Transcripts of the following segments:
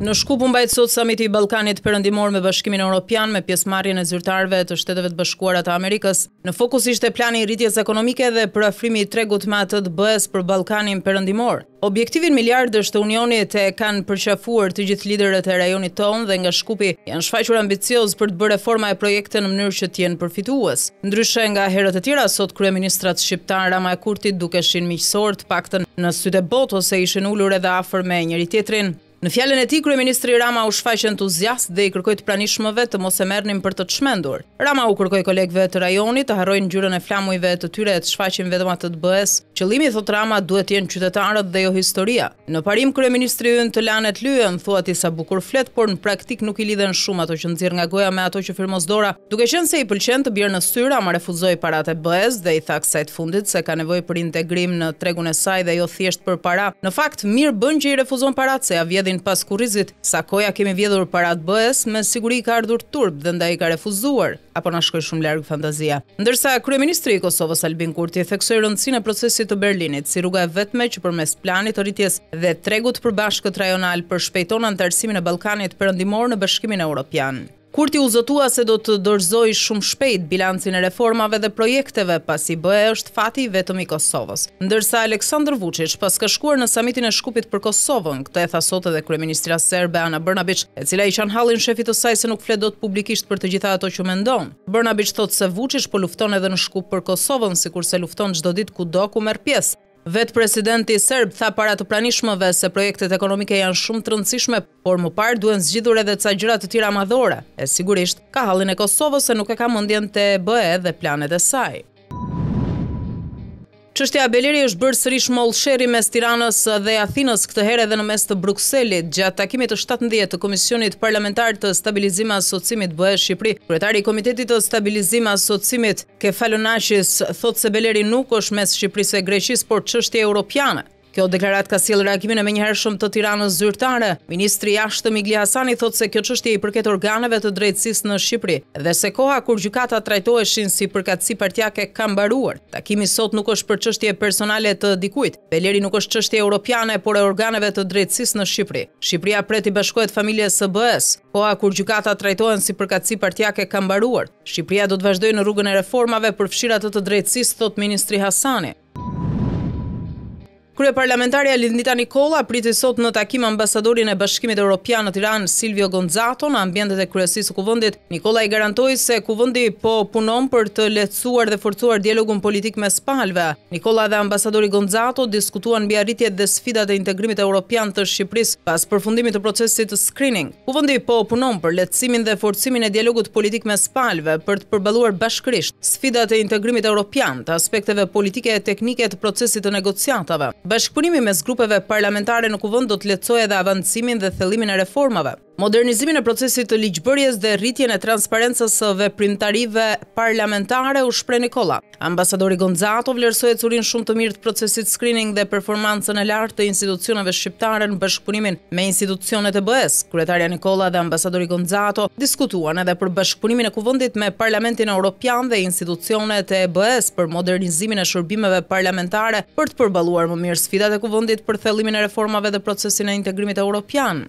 Në Shkup u mbajt sot samiti i Ballkanit Perëndimor me Bashkimin Evropian me pjesëmarrjen e zyrtarëve të Shteteve të Bashkuara të Amerikës. Në fokus ishte plani i rritjes ekonomike dhe përafrimi i tregut me atë të BE-së për Ballkanin Perëndimor. Objektivin miliardësh të Unionit e kanë përqafuar të gjithë liderët e rajonit tonë dhe nga Shkupi Janë shfaqur ambiciozë për të bërë reforma e projekte në mënyrë që t'jenë përfitues. Ndryshe nga herët e tjera, sot kryeministrat shqiptarë Rama e Kurti dukeshin miqësor të paktën në sytë e botës se ishin ulur edhe afër me njëri tjetrin. Në fjalën e tij, kryeministri Rama u shfaq entuziast dhe i kërkoi të pranishmëve të mos e merrnin për të çmendur. Rama u kërkoi kolegëve të rajonit të harrojnë ngjyrën e flamujve të tyre e të shfaqin vetëm atë të BE-së. Qëllimi, thotë Rama, duhet të jenë qytetarët dhe jo historia. Në parim kryeministri ynë të lan e të lyen, thua ti sa bukur flet, por në praktikë nuk i lidhen shumë ato që nxirr nga goja me ato që firmos dora. Duke qenë se i pëlqen të bjerë në sy, Rama refuzoi paratë e BE-së dhe i tha kësaj të fundit se ka nevojë për integrim në tregun e saj dhe jo thjesht për para. Në fakt, mirë bën që i refuzon paratë se ia vjedhin pas kurrizit. Sa kohë ia kemi vjedhur paratë BE-së, me siguri i ka ardhur turp dhe ndaj i ka refuzuar. apo na shkoi shumë larg fantazia. Ndërsa kryeministri i Kosovës Albin Kurti theksoi rëndësinë e procesit të Berlinit si rruga e vetme që përmes planit të rritjes dhe tregut të përbashkët rajonal përshpejton anëtarësimin e Ballkanit Perëndimor në Bashkimin Europian. Kurti u zotua se do të dorëzojë shumë shpejt bilancin e reformave dhe projekteve, pasi BE është fati i vetëm i Kosovës. Ndërsa Aleksandër Vuçiç, paska shkuar në samitin e Shkupit për Kosovën, Këtë e tha sot edhe kryeministrja serbe Ana Bërnabiç, e cila i qan hallin shefit të saj se nuk flet dot publikisht për të gjitha ato që mendon. Bërnabiç thotë se Vuçiç po lufton edhe në Shkup për Kosovën, sikurse lufton çdo ditë kudo ku merr pjesë. Vetë presidenti serb tha para të pranishmëve se projektet ekonomike janë shumë të rëndësishme, por më parë duhen zgjidhur edhe ca gjëra të tjera madhore. E sigurisht, ka hallin e Kosovës se nuk e ka mendjen te BE dhe planet e saj. Çështja Beleri është bërë sërish mollë sherri mes Tiranës dhe Athinës, këtë herë edhe në mes të Brukselit. Gjatë takimit të shtatëmbëdhjetë të Komisionit Parlamentar të Stabilizim-Asociimit BE-Shqipëri, kryetari i Komitetit të Stabilizim-Asociimit, Kefalojanis, thotë se Beleri nuk është mes Shqipërisë e Greqisë, por çështje europiane. Kjo deklaratë ka sjellë reagimin e menjëhershëm të Tiranës zyrtare. Ministri i Jashtëm Igli Hasani thotë se kjo çështje i përket organeve të drejtësisë në Shqipëri dhe se koha kur gjykatat trajtoheshin si përkatësi partiake ka mbaruar. Takimi sot nuk është për çështje personale të dikujt. Beleri nuk është çështje europiane, por e organeve të drejtësisë në Shqipëri. Shqipëria pret t'i bashkohet familjes së BE-së. Koha kur gjykatat trajtohen si përkatësi partiake ka mbaruar. Shqipëria do të vazhdojë në rrugën e reformave, përfshirë atë të drejtësisë, thotë ministri Hasani. Kryeparlamentarja Lindita Nikolla priti sot në takim ambasadorin e Bashkimit Europian në Tiranë, Silvio Gonzato, në ambientet e kryesisë së Kuvendit. Nikolla i garantoi se Kuvendi po punon për të lehtësuar dhe forcuar dialogun politik mes palëve. Nikolla dhe ambasadori Gonzato diskutuan mbi arritjet dhe sfidat e integrimit europian të Shqipërisë pas përfundimit të procesit screening. Kuvendi po punon për lehtësimin dhe forcimin e dialogut politik mes palëve, për të përballuar bashkërisht sfidat e integrimit europian, të aspekteve politike e teknike të procesit të negociatave. Bashkëpunimi mes grupeve parlamentare në Kuvend do të lehtësojë edhe avancimin dhe thellimin e reformave, modernizimin e procesit të ligjbërjes dhe rritjen e transparencës së veprimtarive parlamentare, u shpreh Nikolla. Ambasadori Gonzato vlerësoi ecurinë shumë të mirë të procesit screening dhe performancën e lartë të institucioneve shqiptare në bashkëpunimin me institucionet e BE-së. Kryetarja Nikolla dhe ambasadori Gonzato diskutuan edhe për bashkëpunimin e Kuvendit me Parlamentin Europian dhe institucionet e BE-së për modernizimin e shërbimeve parlamentare për të përballuar më mirë sfidat e Kuvendit për thellimin e reformave dhe procesin e integrimit europian.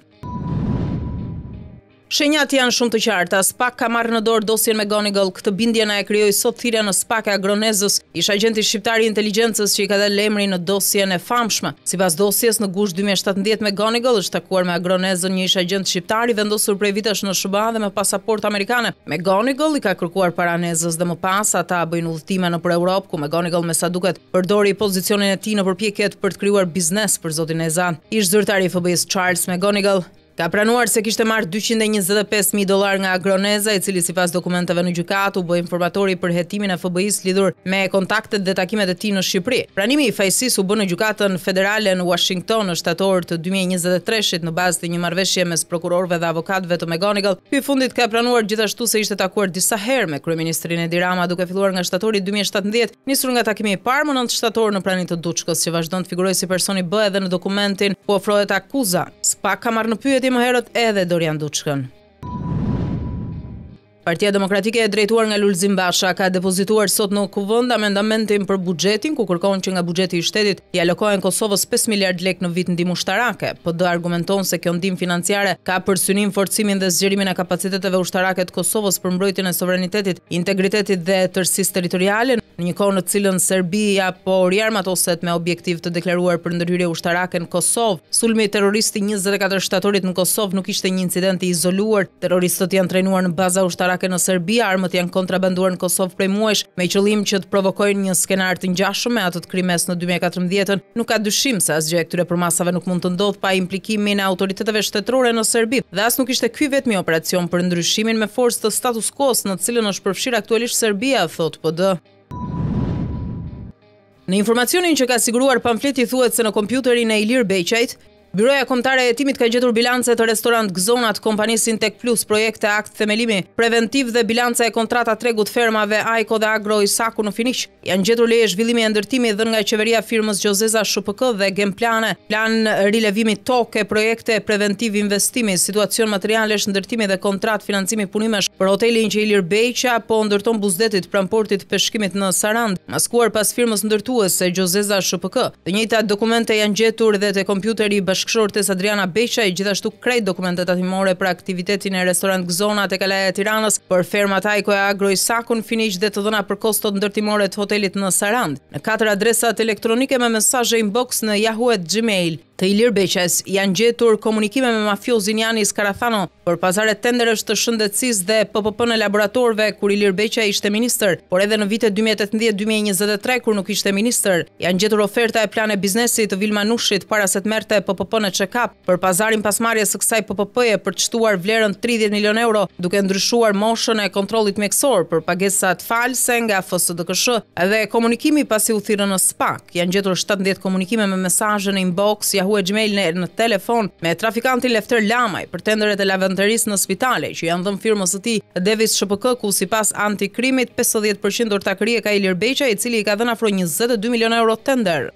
Shenjat janë shumë të qarta, SPAK ka marrë në dorë dosjen McGonigal, këtë bindje na e krijoi sot thirrja në SPAK e Agron Nezës, ish-agjenti shqiptar i inteligjencës që i ka dalë emri në dosjen e famshme. Sipas dosjes, në gusht dy mijë e shtatëmbëdhjetë McGonigal është takuar me Agron Nezën, një ish-agjent shqiptar i vendosur prej vitesh në SHBA dhe me pasaportë amerikane. McGonigal i ka kërkuar para Nezës dhe më pas ata bëjnë udhëtime nëpër Europë, ku McGonigal me sa duket, Përdori pozicionin e tij në përpjekjet për të krijuar biznes për zotin Neza. Ish-zyrtari i FBI-së Charles McGonigal ka pranuar se kishte marrë dyqind e njëzet e pesë mijë dollarë nga Agron Neza, i cili sipas dokumenteve në gjykatë u bë informatori për hetimin e FBI-së lidhur me kontaktet dhe takimet e tij në Shqipëri. Pranimi i fajësisë u bë në Gjykatën Federale në Uashington në shtator të dy mijë e njëzet e treshit në bazë të një marrëveshje mes prokurorëve dhe avokatëve të McGonigal. Ky i fundit ka pranuar gjithashtu se ishte takuar disa herë me kryeministrin Edi Rama duke filluar nga shtatori dy mijë e shtatëmbëdhjetë, Nisur nga takimi i parë më nëntë shtator në prani të Duçkës, që vazhdon të figurojë si personi B edhe në dokumentin ku ofrohet akuza, SPAK ka marrë në pyetje më herët edhe Dorian Duçkën. Partia Demokratike e drejtuar nga Lulzim Basha ka depozituar sot në Kuvend amendamentin për buxhetin, ku kërkon që nga buxheti i shtetit I alokohen Kosovës pesë miliardë lekë në vit ndihmë ushtarake. PD argumenton se kjo ndihmë financiare ka për synim forcimin dhe zgjerimin e kapaciteteve ushtarake të Kosovës për mbrojtjen e sovranitetit, integritetit dhe tërësisë territoriale, në një kohë në të cilën Serbia po riarmatoset me objektiv të deklaruar për ndërhyrje ushtarake në Kosovë. Sulmi terrorist i njëzet e katër shtatorit në Kosovë nuk ishte një incident i izoluar. Terroristët janë trajnuar në baza ushtarake në Serbi, armët janë kontrabanduar në Kosovë prej muajsh, me qëllim që të provokojnë një skenar të ngjashëm me atë të Krimesë në dy mijë e katërmbëdhjetën. Nuk ka dyshim se asgjë e këtyre përmasave nuk mund të ndodhë pa implikimin e autoriteteve shtetërore në Serbi, dhe as nuk ishte ky i vetmi operacion për ndryshimin me forcë të status quo-s në të cilën është përfshirë aktualisht Serbia, thotë PD. Në informacionin që ka siguruar pamfleti thuhet se në kompjuterin e Ilir Beqajt, Byroja Kombëtare e Hetimit ka gjetur bilance të Restorant Gzona të kompanisë Intek Plus, projekte, akt themelimi, preventiv dhe bilance e kontrata tregu të fermave Ajko dhe Agro Isaku në Finiq. Janë gjetur leje zhvillimi e ndërtimi dhënë nga qeveria firmës Gjozeza SHPK dhe Gemplane, plan rilevimi toke, projekte preventiv investimi, situacion materialesh ndërtimi dhe kontratë financimi punimesh për hotelin që Ilir Beqja po ndërton buzë detit pranë portit të peshkimit në Sarandë. Maskuar pas firmës ndërtuese, Gjozeza SHPK, të njëjtat dokumente janë gjetur dhe te kompjuteri i bashkëshortes Adriana Beqaj, gjithashtu krejt dokumentet tatimore për aktivitetin e Restorant Gzona te Kalaja e Tiranës, për fermat Ajko e Agro Isaku në Finiq dhe të dhëna për kostot ndërtimore të hotelit në Sarandë. Në katër adresat elektronike me mesazhe inbox në Yahoo e Gmail. Të Ilir Beqjes, janë gjetur komunikime me mafiozin Janis Karathano për pazare tenderësh të shëndetësisë dhe PPP-në e laboratorëve kur Ilir Beqja ishte ministër, por edhe në vitet dy mijë e tetëmbëdhjetë dy mijë e njëzet e tre kur nuk ishte ministër. Janë gjetur oferta e plane biznesi të Vilma Nushit para se të merrte PPP-në e check-up për pazarin pas marrjes së kësaj PPP-je për të shtuar vlerën tridhjetë milionë euro duke ndryshuar moshën e kontrollit mjekësor për pagesat false nga FSDKSH dhe komunikimi pasi u thirrën në Spak, janë gjetur 17 komunikime me mesazhe inbox, Yahoo e Gmail në, në telefon me trafikantin Lefter Lamaj për tenderet e lavanderisë në spitale që janë dhënë firmës së tij Devis SHPK ku sipas antikrimit 50% ortakëri e ka Ilir Beqja i cili i ka dhënë afro 22 milion euro tender.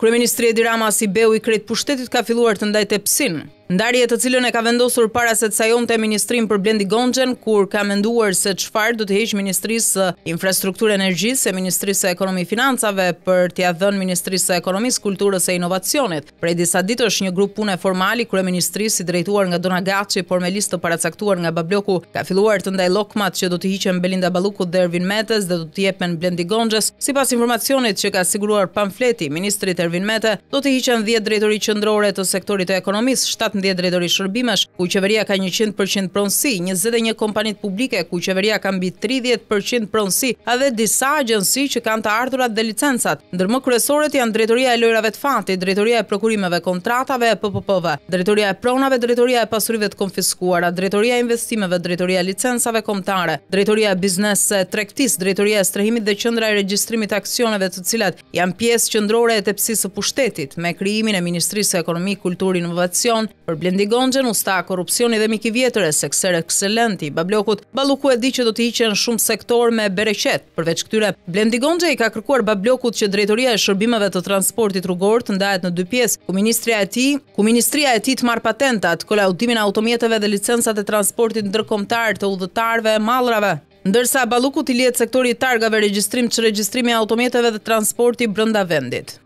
Kryeministri Edi Rama si beu i krejt pushtetit ka filluar të ndajë tepsinë. Ndarje të cilën e ka vendosur para se të sajonte ministrinë për Blendi Gonxhen, kur ka menduar se çfarë do t'i heqë Ministrisë së Infrastrukturë Energjisë e Ministrisë së Ekonomi Financave për t'ia dhënë Ministrisë së Ekonomisë, Kulturës e Inovacionit. Prej disa ditësh një grup pune formal i Kryeministrisë i drejtuar nga Dona Gaçi, por me listë të paracaktuar nga Babloku, ka filluar të ndajë llokmat që do t'i hiqen Belinda Ballukut dhe Ervin Metes dhe do t'i jepen Blendi Gonxhes, Sipas informacionit që ka siguruar Pamfleti, ministrit Ervin Mete do t'i hiqen dhjetë drejtori qendrore të sektorit të ekonomisë, shtatëmbëdhjetë drejtori shërbimesh, ku qeveria ka njëqind për qind pronësi, njëzet e një kompanitë publike, ku qeveria ka mbi tridhjetë për qind pronësi, edhe disa agjenci që kanë të ardhurat dhe licencat. Ndër më kryesoret janë Drejtoria e Lojërave të Fatit, Drejtoria e Prokurimeve, Kontratave e PPP-ve. Drejtoria e Pronave, Drejtoria e Pasurive të Konfiskuara, Drejtoria e Investimeve, Drejtoria e Licencave Kombëtare, Drejtoria e Biznes e Tregtisë, Drejtoria e Strehimit dhe Qendra e Regjistrimit të Aksioneve, të cilat janë pjesë qendrore e tepsisë së pushtetit, me krijimin e Ministrisë së Ekonomi, Kulturë, Inovacion, për Blendi Gonxhen, usta korrupsioni dhe mik i vjetër e sekser ekselent i Bablokut, Balluku e di që do t'i hiqen shumë sektorë me bereqet, Përveç këtyre, Blendi Gonxha i ka kërkuar Bablokut që Drejtoria e Shërbimeve të Transportit Rrugor të ndahet në dy pjesë, ku ministria e tij, ku ministria e tij të marrë patentat, kolaudimin e automjeteve dhe licencat e transportit ndërkombëtar të udhëtarëve e mallrave, ndërsa Ballukut i lihet sektori i targave regjistrim çregjistrimi i automjeteve dhe transporti brenda vendit.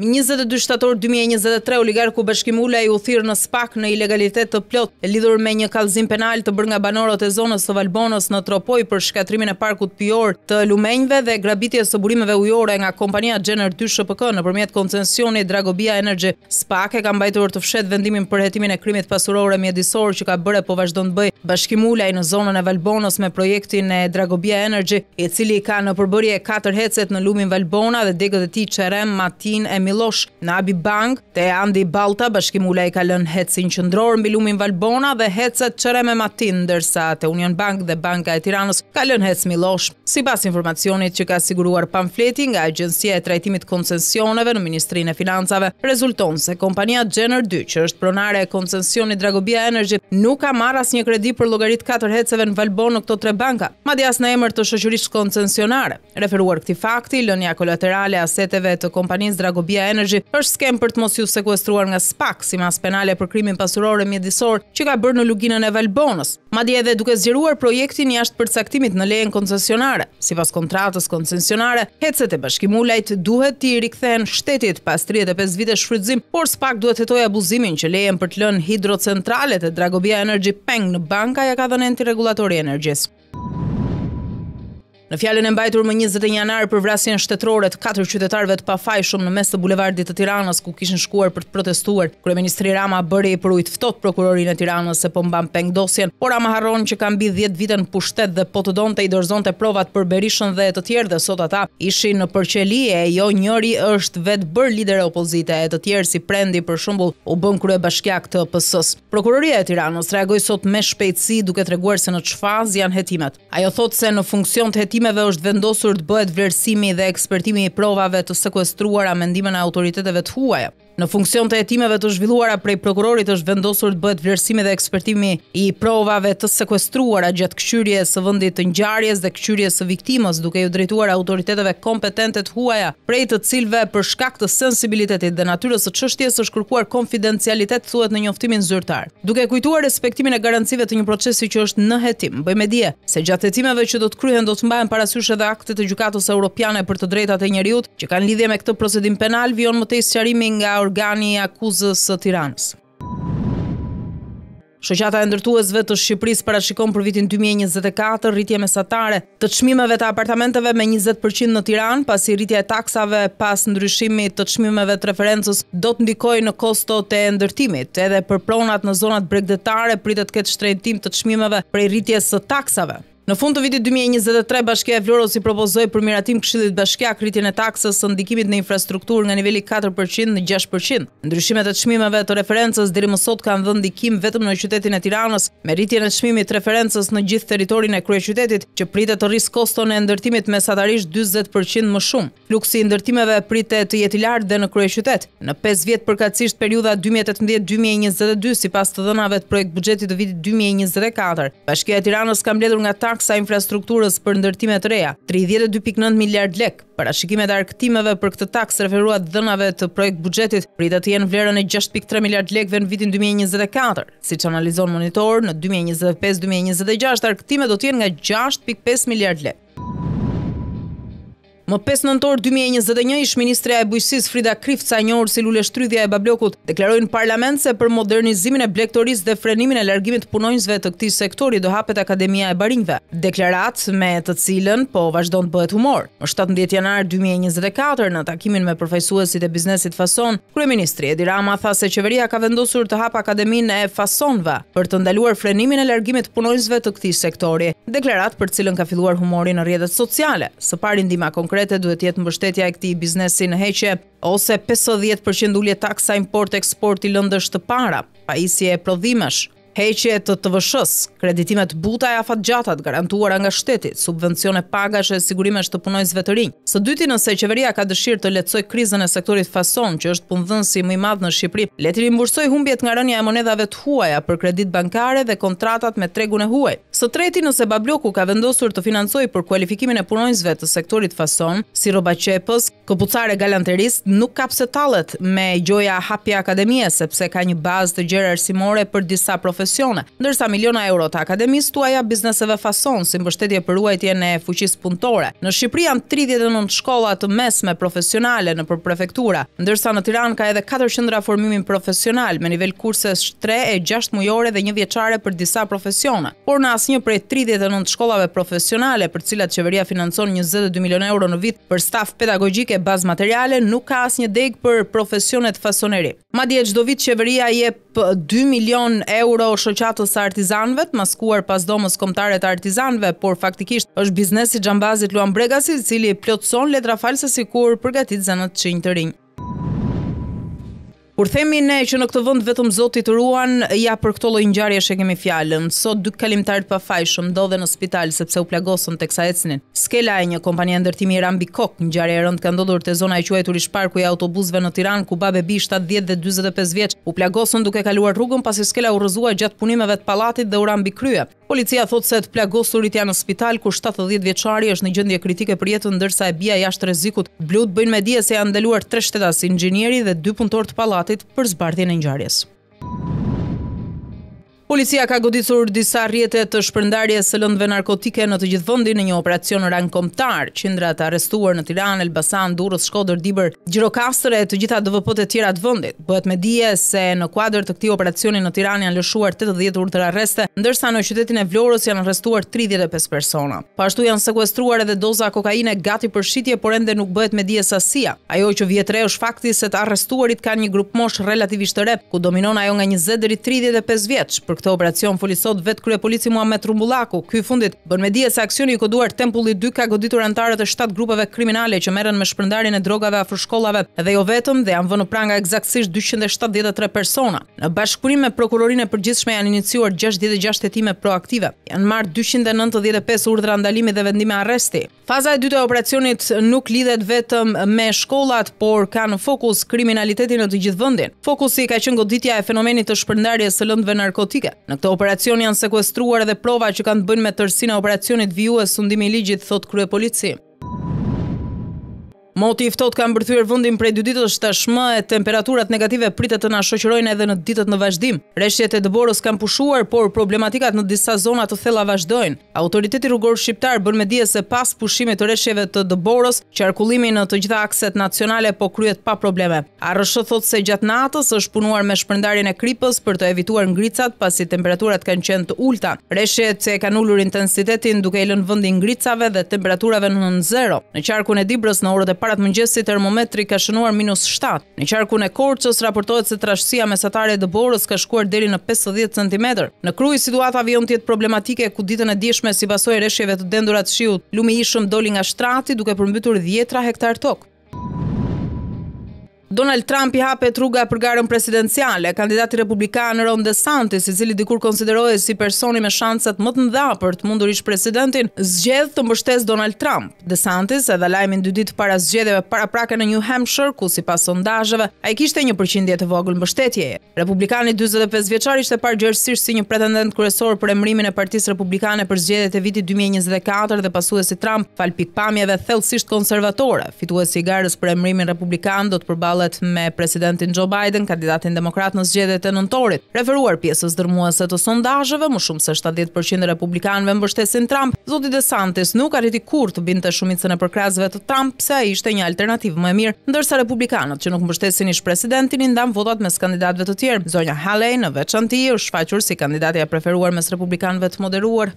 Më njëzet e dy shtator dy mijë e njëzet e tre, oligarku Bashkim Ulaj u thirr në spak në ilegalitet të plotë, lidhur me një kallëzim penal të bërë nga banorët e zonës së Valbonës në Tropojë për shkatrimin e parkut pyjor të lumenjve dhe grabitjes së burimeve ujore nga kompania Gener dy SHPK nëpërmjet koncensioni Dragobia Energy. Spak e ka mbajtur të fshehtë vendimin për hetimin e krimit pasuror e mjedisor që ka bërë e po vazhdon të bëjë Bashkim Ulaj në zonën e Valbonës me projektin e Dragobia Energy. i cili ka në përbërje katër hecet në lumin Valbona dhe degët e tij Çerem, Matinë e Millosh. Në ABI Bank, te Andi Ballta, Bashkim Ulaj ka lënë hecin qendror mbi lumin Valbona dhe hecet Çerem e Matinë, ndërsa te Union Bank dhe Banka e Tiranës ka lënë hec Millosh. Sipas informacionit që ka siguruar pamfleti nga Agjencia e Trajtimit të Koncensioneve në Ministrinë e Financave, rezulton se kompania Gener 2, që është pronare e koncensionit Dragobia Energy, nuk ka marrë asnjë kredi për llogari të katër heceve në Valbonë në këto tre banka. madje as në emër të shoqërisë koncensionare. Referuar këtij fakti, lënia kolateral e aseteve të kompanisë Dragobia Energy është skemë për të mos iu sekuestruar nga spak si masë penale për krimin pasuror e mjedisor që ka bërë në Luginën e Valbonës, madje edhe duke zgjeruar projektin jashtë përcaktimit në lejen koncesionare. Sipas kontratës koncesionare, HEC-et e Bashkim Ulajt duhet t'i rikthehen shtetit pas tridhjetë e pesë vitesh shfrytëzim, por spak duhet hetojë abuzimin që lejen për të lënë hidrocentralet e Dragobia Energy peng në banka ia ka dhënë Enti Rregullator i Energjisë. Në fjalën e mbajtur më 21 janar për vrasjen shtetërore të katër qytetarëve të pafajshëm në mes të bulevardit të Tiranës ku kishin shkuar për të protestuar, kryeministri Rama bëri për ujt ftohtë prokurorinë e Tiranës se po mban peng dosjen, por Rama harron që ka mbi 10 vite në pushtet dhe po të donte i dorëzonte provat për Berishën dhe të tjerë dhe sot ata ishin nëpër qeli e jo njëri është vetëbërë lider opozite e të tjerë si Prendi për shembull u bënë kryebashkiakë të PS-së. Prokuroria e Tiranës reagoi sot me shpejtësi duke treguar se në ç'fazë janë hetimet. Ajo thotë se në funksion të hetimeve është vendosur të bëhet vlerësimi dhe ekspertimi i provave të sekuestruara me ndihmën e autoriteteve të huaja. Në funksion të hetimeve të zhvilluara prej prokurorit është vendosur të bëhet vlerësimi dhe ekspertimi i provave të sekuestruara gjatë këqyrjes së vendit të ngjarjes dhe këqyrjes së viktimës, duke iu drejtuar autoriteteve kompetente të huaja prej të cilëve për shkak të sensibilitetit dhe natyrës së çështjes është kërkuar konfidencialitet, thuhet në njoftimin zyrtar. Duke kujtuar respektimin e garancive të një procesi që është në hetim, bëjmë me dije se gjatë hetimeve që do të kryhen do të mbahen parasysh edhe aktet e Gjykatës Europiane për të Drejtat e Njeriut, që kanë lidhje me këtë procedim penal, vijon më tej sqarimi nga organi i Akuzës së Tiranës. Shoqata e Ndërtuesve të Shqipërisë parashikon për vitin dy mijë e njëzet e katër rritje mesatare të çmimeve të apartamenteve me njëzet për qind në Tiranë, pasi rritja e taksave pas ndryshimit të çmimeve të referencës do të ndikojë në kostot e ndërtimit. Edhe për pronat në zonat bregdetare pritet të ketë shtrenjtim të çmimeve prej rritjes së taksave. Në fund të vitit 2023, Bashkia e Vlorës i propozoi për miratim Këshillit Bashkiak rritjen e taksës së ndikimit në infrastrukturë nga niveli 4% në 6%. Ndryshimet e çmimeve të referencës deri më sot kanë dhënë ndikim vetëm në qytetin e Tiranës, me rritjen e çmimit të referencës në gjithë territorin e kryeqytetit, që pritet të rrisë koston e ndërtimit mesatarisht 40% më shumë. Fluksi i ndërtimeve pritet të jetë i lartë dhe në kryeqytet. Në pesë vjet përkatësisht periudha 2018-2022, sipas të dhënave të projektbuxhetit të vitit 2024, Bashkia e Tiranës ka mbledhur nga taksa e infrastrukturës për ndërtime të reja, 32.9 miliardë lekë. Parashikimet e arkëtimeve për këtë taksë referuar të dhënave të projektbuxhetit pritet të jenë vlerën e 6.3 miliardë lekëve në vitin 2024. Siç analizon Monitor, në 2025-2026 arkëtimet do të jenë nga 6.5 miliardë lekë. Më pesë nëntor dy mijë e njëzet e një, ish-ministrja e Bujqësisë Frida Krifca, e njohur si Luleshtrydhja e Bablokut, deklaroi në parlament se për modernizimin e blegtorisë dhe frenimin e largimit të punonjësve të këtij sektori do hapet Akademia e Barinjve. Deklaratë me të cilën po vazhdon të bëhet humor. Më shtatëmbëdhjetë janar dy mijë e njëzet e katër, në takimin me përfaqësuesit e biznesit fason, kryeministri Edi Rama tha se qeveria ka vendosur të hapë Akademinë e Fasonëve, për të ndaluar frenimin e largimit të punonjësve të këtij sektori. Deklaratë për të cilën ka filluar humori në rrjetet sociale. Së pari ndihma konkrete duhet të jetë mbështetja e këtij biznesi në heqje ose 50% ulje taksa import-eksporti lëndësh të para, pajisje e prodhimesh, heqje të TVSH-së, kreditime të buta e afatgjata të garantuara nga shteti, subvencione pagash e sigurimesh të punonjësve të rinj. Së dyti, nëse qeveria ka dëshirë të lehtësojë krizën e sektorit fason, që është punëdhënësi më i madh në Shqipëri, le të rimbursojë humbjet nga rënia e monedhave të huaja për kreditë bankare dhe kontratat me tregun e huaj. Së treti, nëse Babloku ka vendosur të financojë për kualifikimin e punonjësve të sektorit fason, si rrobaqepës, këpucar e galanteristë, nuk ka pse tallet me gjoja hapja akademie, sepse ka një bazë të gjerë arsimore për disa profesione, ndërsa miliona euro të akademisë t'ua japë bizneseve fason, si mbështetje për ruajtjen e fuqisë punëtore. Në Shqipëri janë tridhjetë e nëntë shkolla të mesme profesionale nëpër prefektura. Ndërsa në Tiranë ka edhe katër qendra formimi profesional, me nivel kursesh tre e gjashtë mujore dhe një vjeçare për disa profesione. Por në asnjë prej 39 shkollave profesionale, për të cilat qeveria financon 22 milionë euro në vit për staf pedagogjik e bazë materiale, nuk ka asnjë degë për profesionet fasoneri. Madje çdo vit qeveria jep Po dy milionë euro shoqatës së artizanëve, të maskuar pas Dhomës Kombëtare të Artizanëve, por faktikisht është biznesi i xhambazit Luan Bregasi, i cili plotëson letra false sikur përgatit zanatçinj të rinj. Kur themi ne që në këtë vend vetëm Zoti të ruan, ja për këto lloj ngjarjesh e kemi fjalën. Sot dy kalimtarë të pafajshëm ndodhen në spital sepse u plagosën teksa ecnin. Skela e një kompanie ndërtimi ra mbi kokë, ngjarja e rëndë ka ndodhur te zona e quajtur ish parku i autobusëve në Tiranë, ku babë e bijë shtatëdhjetë dhe dyzet e pesë vjeç u plagosën duke kaluar rrugën pasi skela u rrëzua gjatë punimeve të pallatit dhe u ra mbi krye. Policia thotë se të plagosurit janë në spital, ku shtatëdhjetë vjeçari është në gjendje kritike për jetën ndërsa e bija jashtë rrezikut. Blutë bëjnë me dije se janë ndaluar tre shtetas, inxhinieri dhe dy punëtorë të pallatit, për zbardhjen e ngjarjes. Policia ka goditur disa rrjete të shpërndarjes së lëndëve narkotike në të gjithë vendin në një operacion rang kombëtar. Qindra të arrestuar në Tiranë, Elbasan, Durrës, Shkodër, Dibër, Gjirokastër e të gjitha DVP-të e tjera të vendit. Bëhet me dije se në kuadër të këtij operacioni në Tiranë janë lëshuar tetëdhjetë urdhërarreste, ndërsa në qytetin e Vlorës janë arrestuar tridhjetë e pesë persona. Po ashtu janë sekuestruar edhe doza kokaine gati për shitje, por ende nuk bëhet me dije sasia. Ajo që vihet re është fakti se të arrestuarit kanë një grupmoshë relativisht të re, ku dominon ajo nga njëzet deri tridhjetë e pesë vjeç. Për këtë operacion foli sot vetë kryepolici Muhamet Rrumbullaku. Ky i fundit bën me dije se aksioni i koduar Tempulli dy ka goditur anëtarët e shtatë grupeve kriminale që merren me shpërndarjen e drogave afër shkollave dhe jo vetëm dhe janë vënë në pranga ekzaktësisht dyqind e shtatëdhjetë e tre persona. Në bashkëpunim me Prokurorinë e Përgjithshme janë iniciuar gjashtëdhjetë e gjashtë hetime proaktive. Janë marrë dyqind e nëntëdhjetë e pesë urdhra ndalimi dhe vendime arresti. Faza e dytë e operacionit nuk lidhet vetëm me shkollat, por ka në fokus kriminalitetin në të gjithë vendin. Fokusi ka qenë goditja e fenomenit të shpërndarjes së lëndëve narkotike. Në këtë operacion janë sekuestruar edhe prova që kanë të bëjnë me tërësinë e operacionit vijues Sundimi i ligjit, thotë kryepolici. Moti i ftohtë ka mbërthyer vendin prej dy ditësh tashmë e temperaturat negative pritet të na shoqërojnë edhe në ditët në vazhdim. Reshjet e dëborës kanë pushuar, por problematikat në disa zona të thella vazhdojnë. Autoriteti rrugor shqiptar bën me dije se pas pushimit të reshjeve të dëborës, qarkullimi në të gjitha akset nacionale po kryhet pa probleme. ARSH thotë se gjatë natës është punuar me shpërndarjen e kripës për të evituar ngricat pasi temperaturat kanë qenë të ulta. Reshjet që kanë ulur intensitetin duke i lënë vendin ngricave dhe temperaturave nën zero. Në qarkun e Dibrës në orët e para të mëngjesit termometri ka shënuar minus shtatë. Në qarkun e Korçës raportohet se trashësia mesatare e dëborës ka shkuar deri në pesëdhjetë centimetër. Në Krujë situata vijon të jetë problematike ku ditën e djeshme si pasojë e reshjeve të dendura të shiut lumi Ishëm doli nga shtrati duke përmbytur dhjetra hektarë tokë. Donald Trump i hapet rruga për garën presidenciale. Kandidati republikan Ron DeSantis, i cili dikur konsiderohej si personi me shanset më të mëdha për të mundur ish presidentin, zgjedh të mbështesë Donald Trump. DeSantis e dha lajmin dy ditë para zgjedhjeve paraprake në New Hampshire, ku sipas sondazheve ai kishte një përqindje të vogël mbështetjeje. Republikani dyzet e pesë vjeçar ishte parë gjerësisht si një pretendent kryesor për emërimin e Partisë Republikane për zgjedhjet e vitit dy mijë e njëzet e katër dhe pasues i Trump, falë pikëpamjeve thellësisht konservatore. Fituesi i garës për emërimin republikan do të përballet me presidentin Joe Biden, kandidatin demokrat në zgjedhjet e nëntorit. Referuar pjesës dërmuese të sondazheve, më shumë se shtatëdhjetë për qind e republikanëve mbështesin Trump, zoti DeSantis nuk arriti kurrë të bindte shumicën e përkrahësve të Trump se ai ishte një alternativë më e mirë, ndërsa republikanët që nuk mbështesin ish-presidentin i ndanë votat mes kandidatëve të tjerë. Zonja Haley, në veçanti, është shfaqur si kandidatja e preferuar mes republikanëve të moderuar.